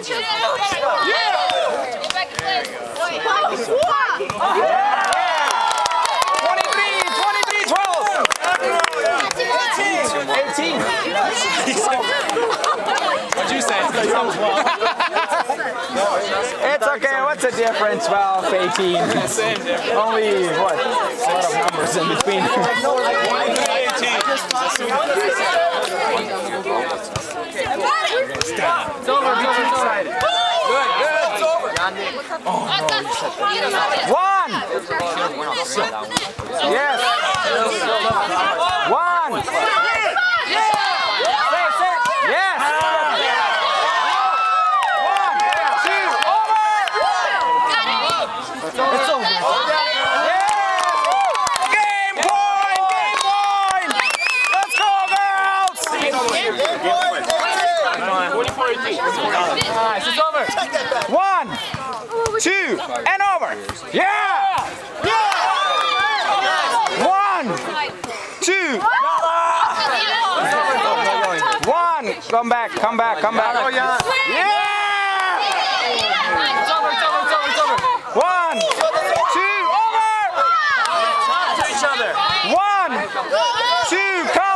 Get back in place. 23, 23, 12. 18. What'd you say? It's okay. What's the difference? 12, 18. Only, what? A lot of numbers in between. It's over, it's over, it's over. Good, One. Yes. One. Yes. One, two, over. It's over. Yes. Game point, game point. Let's go, girls. Nice, it's over together. One, two, and over. Yeah! One, two. One. Come back, come back, come back. Oh Yeah! One, two, two, come!